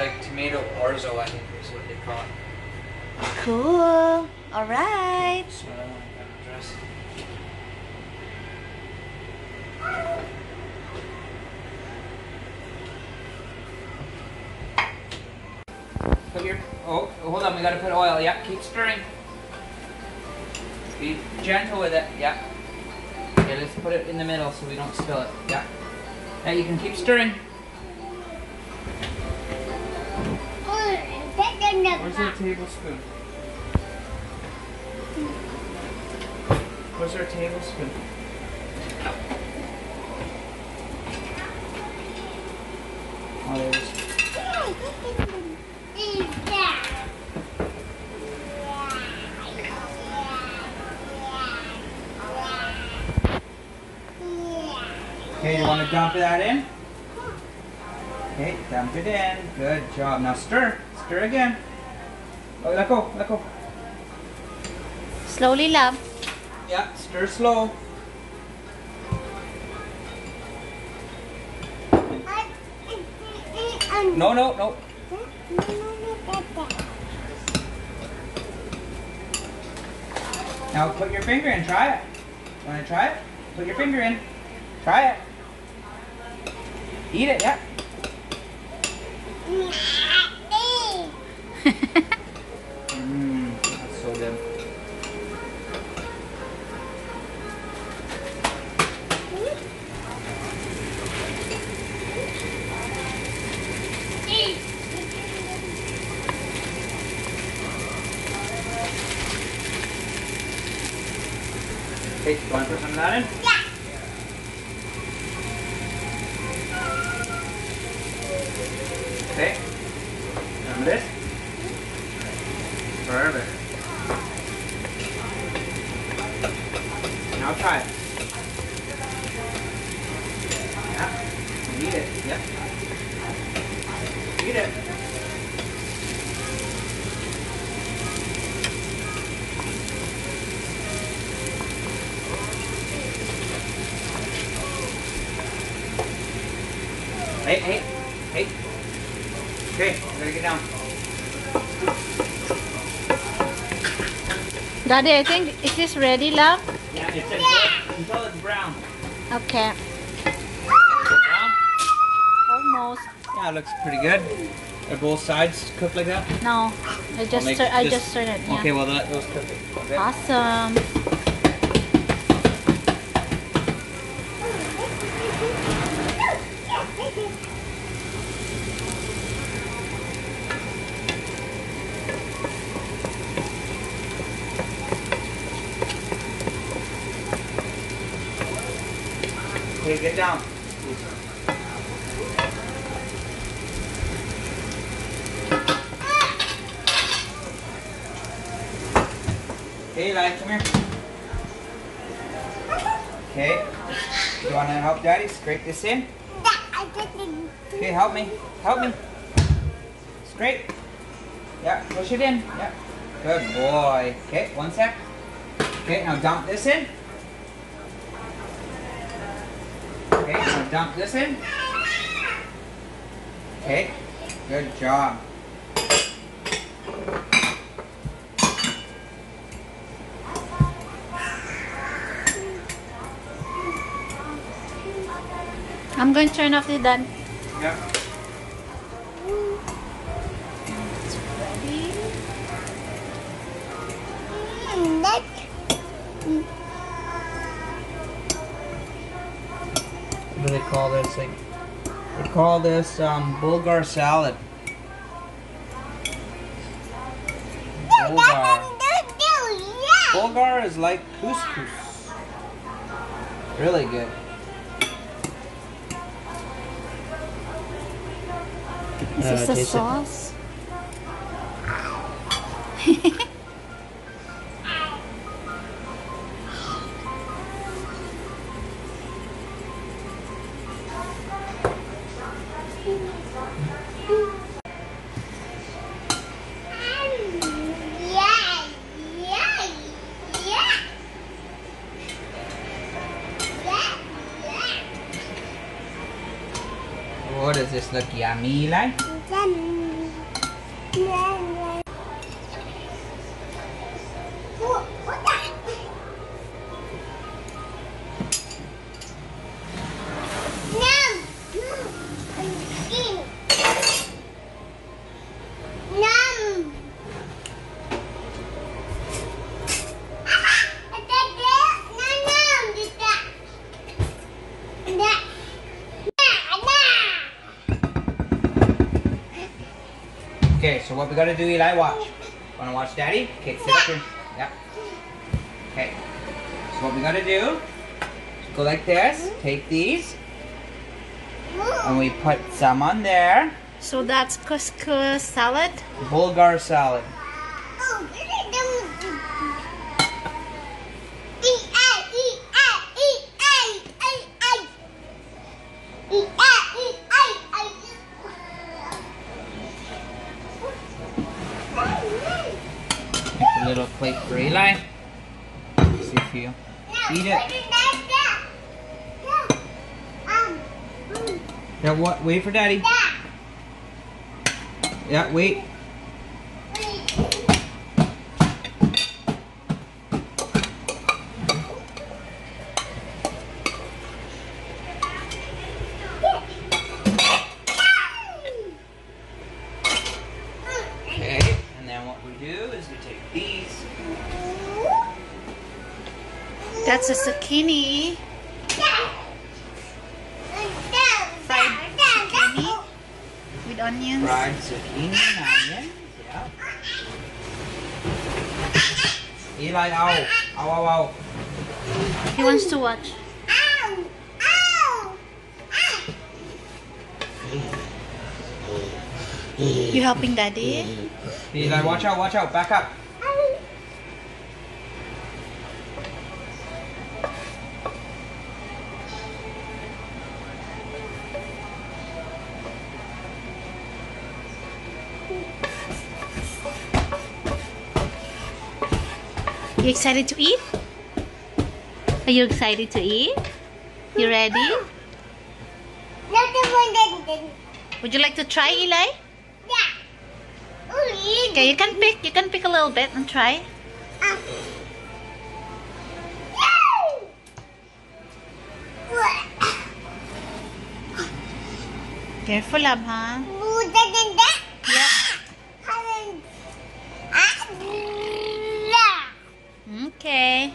like tomato orzo, I think is what they call it. Cool. All right. So I that dress. Put your oh hold on, we gotta put oil. Yeah, keep stirring. Be gentle with it. Yeah. Okay, let's put it in the middle so we don't spill it. Yeah. Now you can keep stirring. Where's our tablespoon? Where's our tablespoon? Oh, there. Okay, you want to dump that in? Okay, dump it in. Good job. Now stir. Stir again. Oh, let go. Let go. Slowly, love. Yeah, stir slow. No, no, no. Now put your finger in. Try it. Want to try it? Put your finger in. Try it. Eat it. Yeah. You want to put some of that in? Okay. Some of this. Perfect. Now try it. Yeah. Eat it. Yep. Eat it. Hey, hey, hey. Okay, we gotta get down. Daddy, I think, is this ready, love? Yeah, it's a until it's brown. Okay. Brown? Almost. Yeah, it looks pretty good. Are both sides cooked like that? No, I just, make I this- just stirred it. Yeah. Okay, well that cook it. Okay. Awesome. Okay, get down. Okay, Eli, come here. Okay. You want to help Daddy scrape this in? Okay, help me. Help me. Scrape. Yeah, push it in. Yeah. Good boy. Okay, one sec. Okay, now dump this in. Okay, now dump this in. Okay, good job. I'm going to turn off the done. Yeah. It's ready. What do they call this? thing? they call this um, Bulgar salad. Bulgar. Bulgar is like couscous. Really good. Is Uh, this the sauce? What does this look yummy like? What we gotta do, Eli, watch. Wanna watch daddy? Okay, sit up here. Yeah. Okay. So what we gotta do, go like this, take these, and we put some on there. So that's couscous salad. Bulgar salad. Little plate for Eli. See if you eat it. Yeah, what? Wait for daddy. Yeah, wait. Zucchini. Fried zucchini with onions. Fried zucchini and onions. Yeah. Eli, ow. Ow, ow, ow. He wants to watch. You helping daddy? Eli, watch out, watch out. Back up. You excited to eat? Are you excited to eat? You ready? Would you like to try, Eli? Yeah. Okay, you can pick. You can pick a little bit and try. Careful, love, huh? Okay.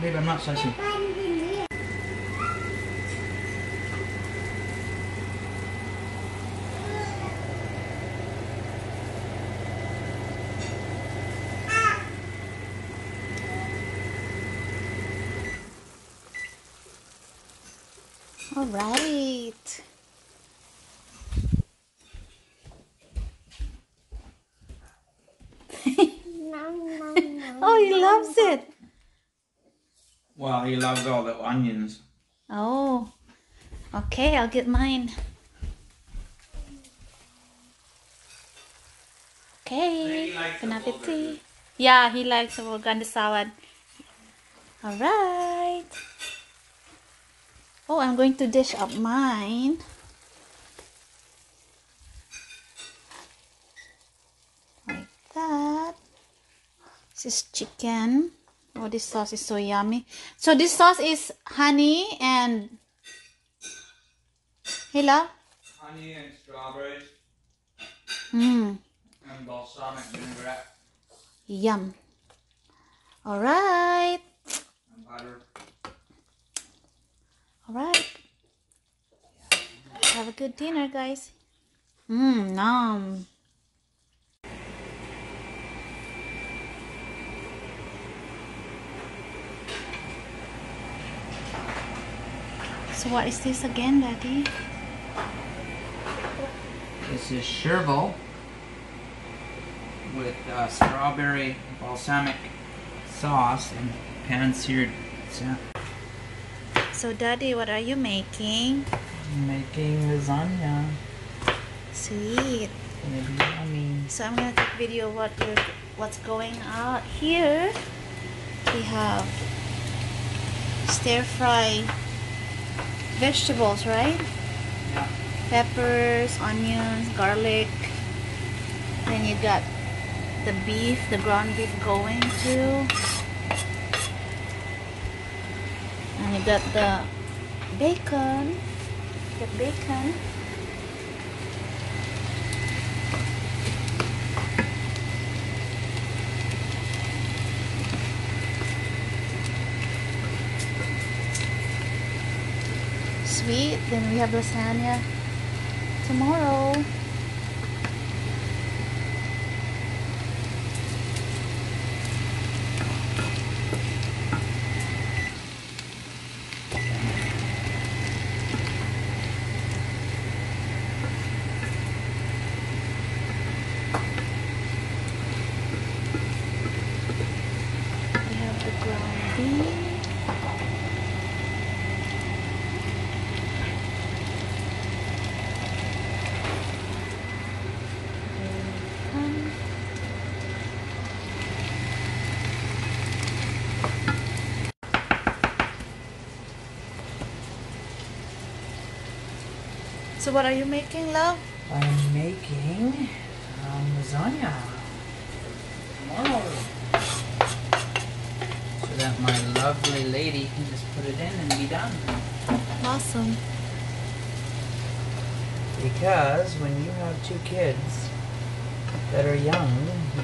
Babe, I'm not slicing. All right. Oh, he loves it. Well, he loves all the onions. Oh, okay. I'll get mine. Okay. Bon appetit. Yeah, he likes the Bulgar salad. All right. Oh, I'm going to dish up mine. Like that. This is chicken. Oh, this sauce is so yummy. So this sauce is honey and Hila. Honey and strawberries Hmm. and balsamic vinaigrette Yum. All right. and butter. All right. Have a good dinner, guys. Mmm, nom. So what is this again, Daddy? This is chervil with uh, strawberry balsamic sauce and pan-seared So, Daddy, what are you making? making lasagna. Sweet. So I'm gonna take video what you're, what's going on here. We have stir fry vegetables, right? Yeah. Peppers, onions, garlic. Then you got the beef, the ground beef going too. Got the bacon. The bacon. Sweet. Then we have lasagna tomorrow. We have the ground beef. Bacon. So what are you making, love? I'm making um, lasagna tomorrow. So that my lovely lady can just put it in and be done. Awesome. Because when you have two kids that are young,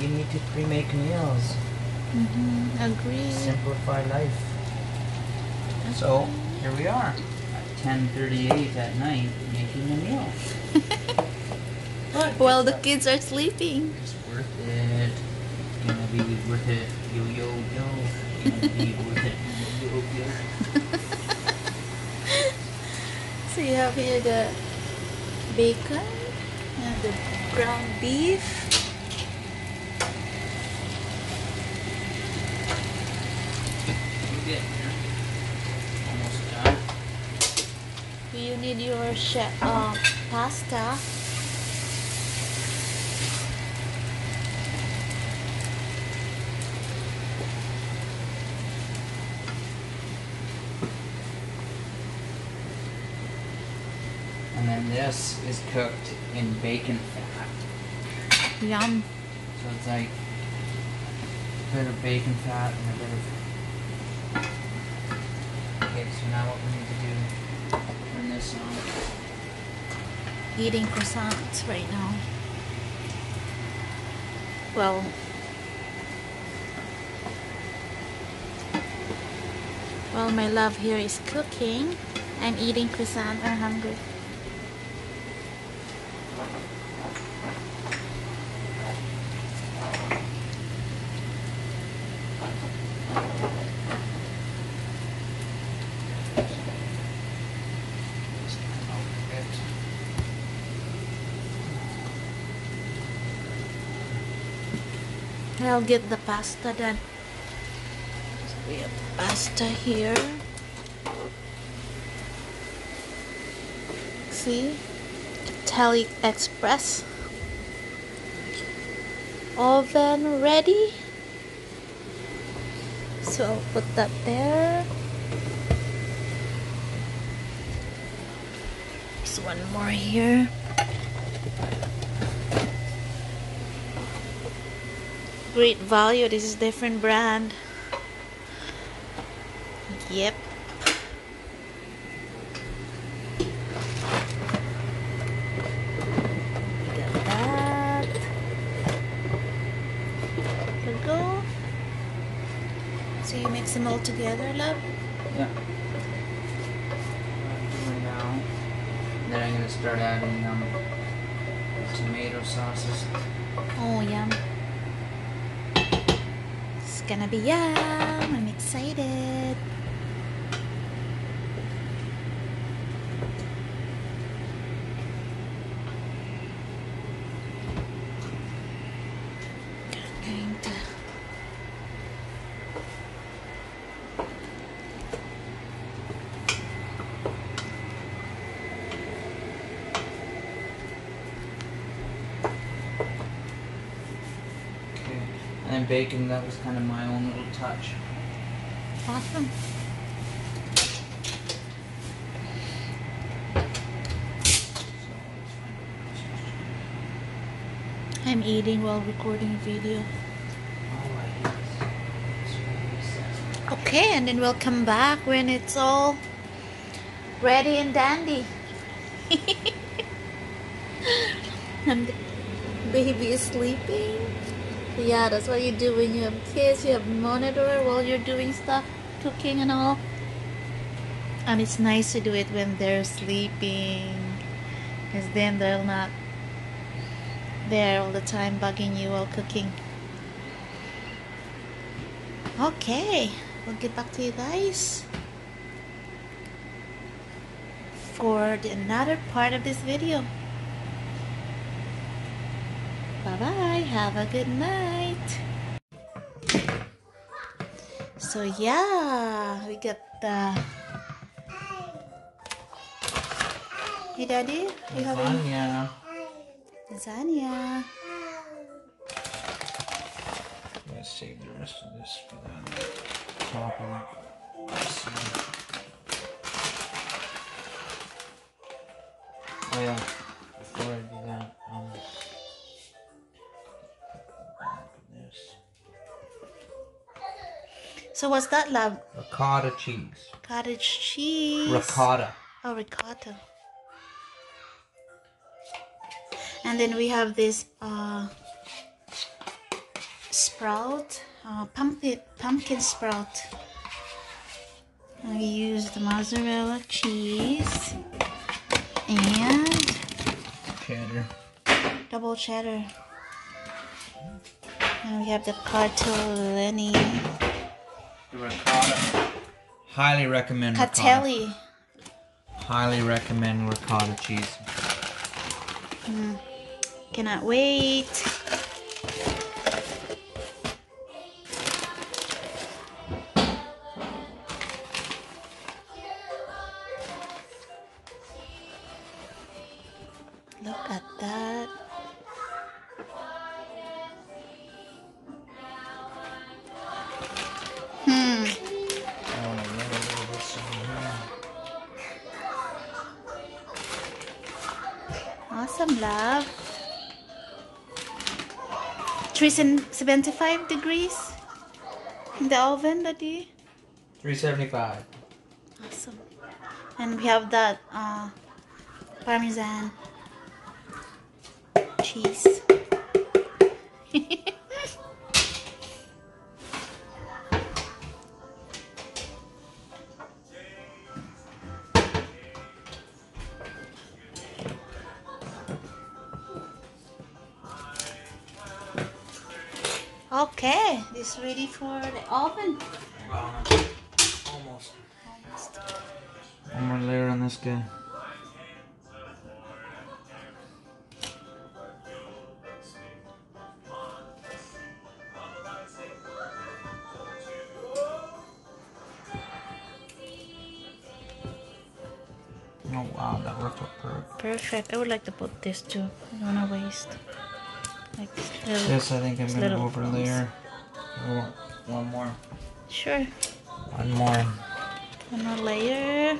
you need to pre-make meals. Mm-hmm. Agree. Simplify life. So here we are 10:38 at night making a meal. But Well, the kids are sleeping. It's worth it. Gonna be worth it. Yo yo yo. Gonna be worth it. Yo yo. So you have here the bacon and the ground beef. We're getting there. Almost done. You need your uh, pasta. And then this is cooked in bacon fat. Yum. So it's like a bit of bacon fat and a bit of. Okay, so now what we need to do, on. Eating croissants right now. Well, well, my love here is cooking, I'm eating croissant. I'm hungry. Just turn over it. I'll get the pasta then. We have pasta here. See? Catelli Express. Oven ready. So I'll put that there. There's one more here. Great value. This is different brand. Yep. Got that. There we go. So you mix them all together, love? Yeah. Now. Then I'm gonna start adding um, tomato sauces. Oh, yum. It's gonna be yum. I'm excited. Going to And bacon, that was kind of my own little touch. Awesome. I'm eating while recording video. Okay, and then we'll come back when it's all ready and dandy. and the baby is sleeping. Yeah, that's what you do when you have kids. You have monitor while you're doing stuff, cooking and all. And it's nice to do it when they're sleeping. Because then they're not there all the time bugging you while cooking. Okay, we'll get back to you guys for the another part of this video. Have a good night. So yeah, we got the. Hey, Daddy, you have Lasagna. lasagna? Let's save the rest of this for the top of it. Oh yeah, before I So what's that, love? ricotta cheese. Cottage cheese. Ricotta. Oh, ricotta. And then we have this uh, sprout, uh, pumpkin pumpkin sprout. And we use the mozzarella cheese and Cheddar. double cheddar. And we have the cartellini, The ricotta. Highly recommend ricotta. catelli. Highly recommend ricotta cheese. Mm. Cannot wait. 375 degrees in the oven, Daddy. 375. Awesome. And we have that uh, parmesan cheese. Ready for the oven. Almost. One more layer on this guy. Oh wow, that worked out perfect. Perfect. I would like to put this too. I don't want to waste. Like this little. This I think I'm gonna little go over crumbs. layer. Oh, one more. Sure. One more. One more layer.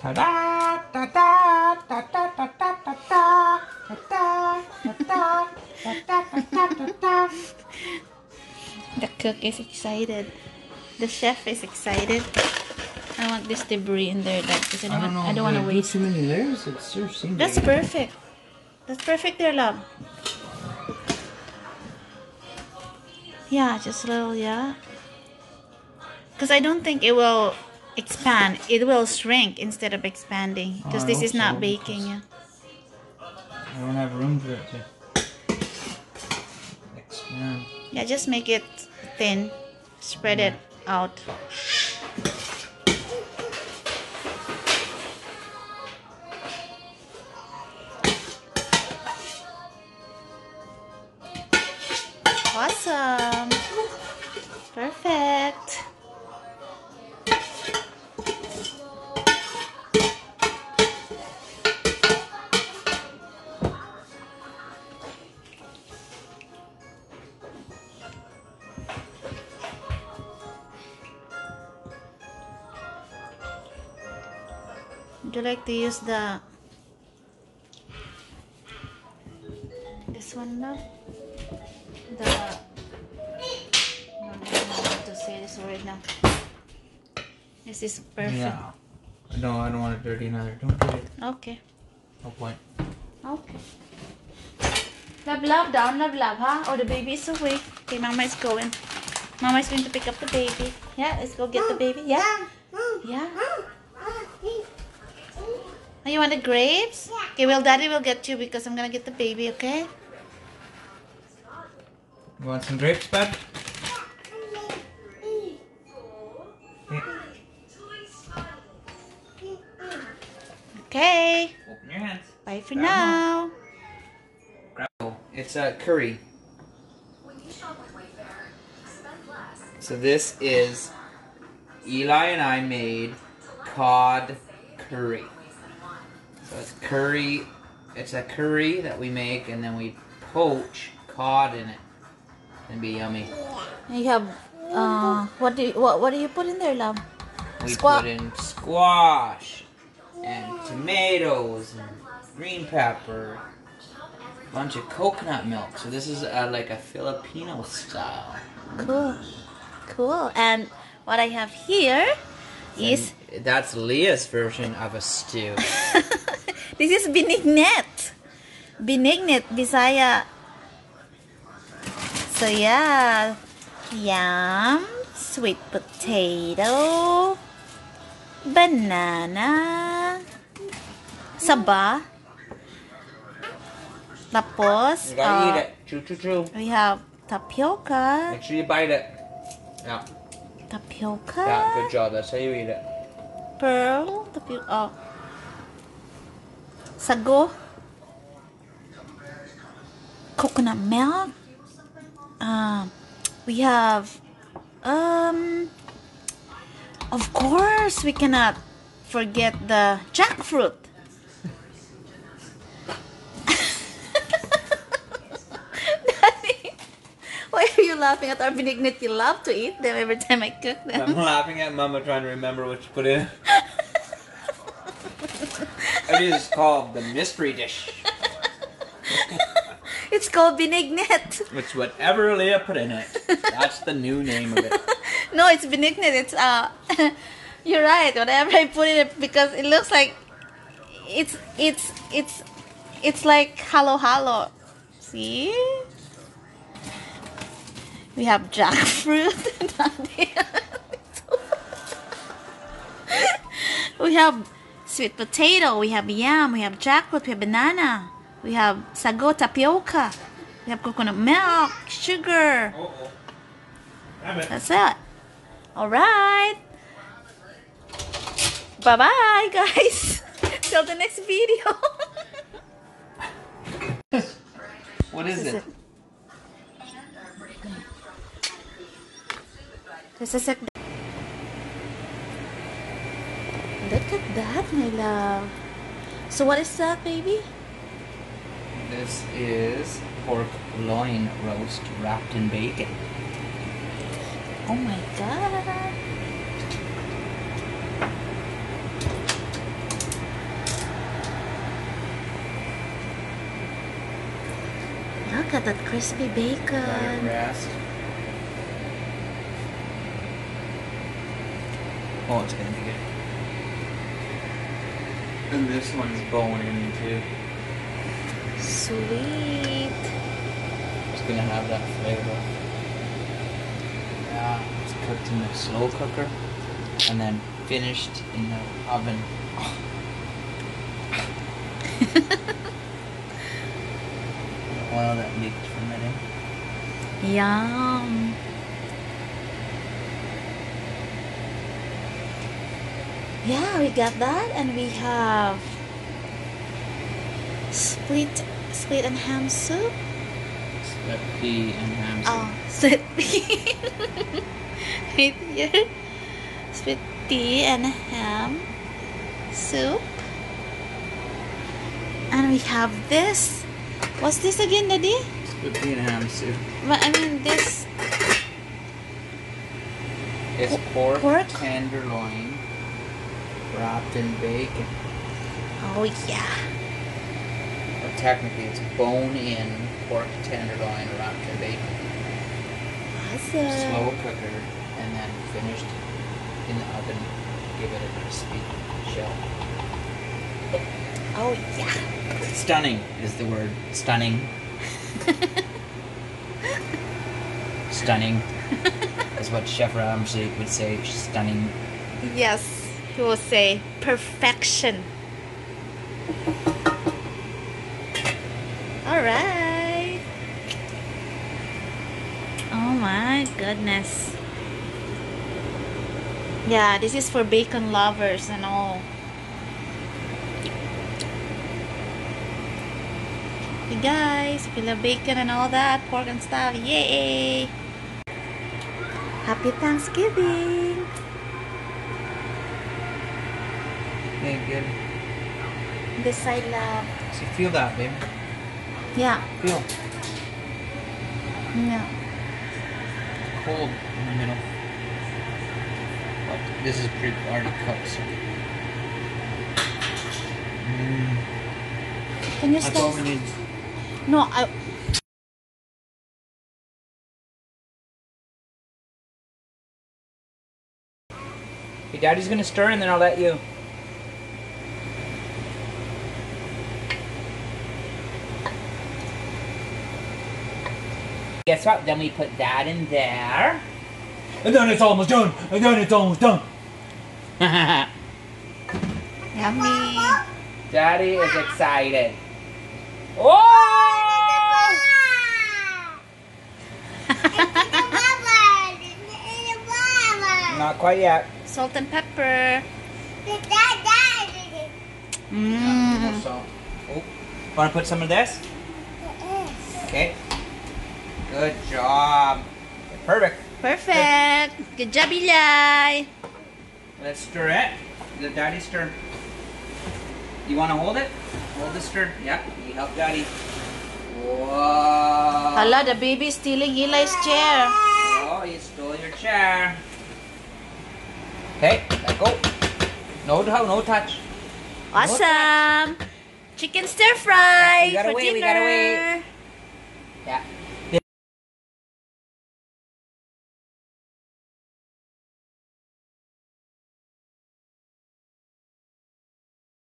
Ta-da! Ta-da! Ta-da! Ta-da! Ta-da! Ta-da! Ta-da! Ta-da! Ta-da! Ta-da! The cook is excited. The chef is excited. I want this debris in there, Dad, because I don't, want, I don't want to waste. too many layers. It seems That's perfect. That's perfect there, love. Yeah, just a little, yeah. Because I don't think it will expand. It will shrink instead of expanding. Because oh, I this is not baking, yeah. I don't have room for it to expand. Yeah, just make it thin. Spread it out. Would you like to use the this one now? The no, no, I don't know how to say this word now. This is perfect. Yeah. No, I don't want it dirty neither. Don't do it. Okay. No point. Okay. Love, love, down, love, love, huh? Oh, the baby is awake. Okay, Mama is going. Mama is going to pick up the baby. Yeah, let's go get the baby. Yeah? Yeah? Oh, you want the grapes? Okay, well, Daddy will get you because I'm going to get the baby, okay? You want some grapes, bud? Yeah. Okay. Open your hands. Bye for Grab now. Grab- Oh, It's a curry. So this is Eli and I made cod curry. So it's curry. It's a curry that we make, and then we poach cod in it. And be yummy. You have, uh, what do you, what, what do you put in there, love? We Squash. put in squash and tomatoes and green pepper, a bunch of coconut milk. So this is uh, like a Filipino style. Cool. Cool. And what I have here is And that's Leah's version of a stew. this is binignit. Binignit, Bisaya. So yeah, yam, sweet potato, banana, saba. Tapos, You gotta uh, eat it. Chew, chew, chew. we have tapioca. Make sure you bite it. Yeah, Tapioca. yeah, good job. That's how you eat it. pearl tapioca oh. Sago coconut milk um we have um of course we cannot forget the jackfruit Daddy, why are you laughing at our binignit? You love to eat them every time I cook them. I'm laughing at Mama trying to remember what to put in. It is called the mystery dish. It's called Binignit. It's whatever Leah put in it. That's the new name of it. No, it's Binignit. It's uh, you're right. Whatever I put in it because it looks like it's it's it's it's like halo halo. See? We have jackfruit. we have sweet potato. We have yam. We have jackfruit. We have banana. We have sago tapioca. We have coconut milk, sugar. Oh. That's it. All right. Bye bye, guys. Till the next video. What is is it? This is it. Look at that, my love. Uh, so what is that, baby? This is pork loin roast wrapped in bacon. Oh my god. Look at that crispy bacon. Oh, it's gonna be good. And this one's bone in too. Sweet. It's gonna have that flavor. Yeah, it's cooked in the slow cooker and then finished in the oven. the oil that leaked from it. eh? Yum. Yeah, we got that, and we have split, split and ham soup. Split pea and ham soup. Oh, split pea. right here. Split pea and ham soup. And we have this. What's this again, Daddy? Split pea and ham soup. Well, I mean this. It's pork, pork? tenderloin wrapped in bacon. Oh yeah. Or technically, it's bone-in pork tenderloin wrapped in bacon. Awesome. Slow cooker, and then finished in the oven. Give it a crispy shell. Oh yeah. Stunning is the word. Stunning. Stunning is what Chef Ramsay would say. Stunning. yes, he will say perfection. All right. Oh my goodness. Yeah, this is for bacon lovers and all. Hey guys, if you love bacon and all that, pork and stuff, yay! Happy Thanksgiving! Okay, good. This side love. So feel that, babe. Yeah, Feel yeah. cold in the middle. But this is pretty already cooked, so. Mm, Can you that's all we stop? need. No, I. Hey, Daddy's gonna stir and then I'll let you. Guess what? Then we put that in there. And then it's almost done. And then it's almost done. Yummy. Daddy is ah. excited. Oh! oh! Not quite yet. Salt and pepper. Mm. More Mmm. salt. Oh. Want to put some of this? Okay. Good job. Perfect. Perfect. Good job, Eli. Let's stir it. Let Daddy stir. You want to hold it? Hold the stir. Yeah. You help Daddy. Whoa. Hala, the baby stealing Eli's chair. Oh, you stole your chair. Okay, let go. No, no, no touch. Awesome. Chicken stir fry We gotta for wait, we dinner. gotta wait.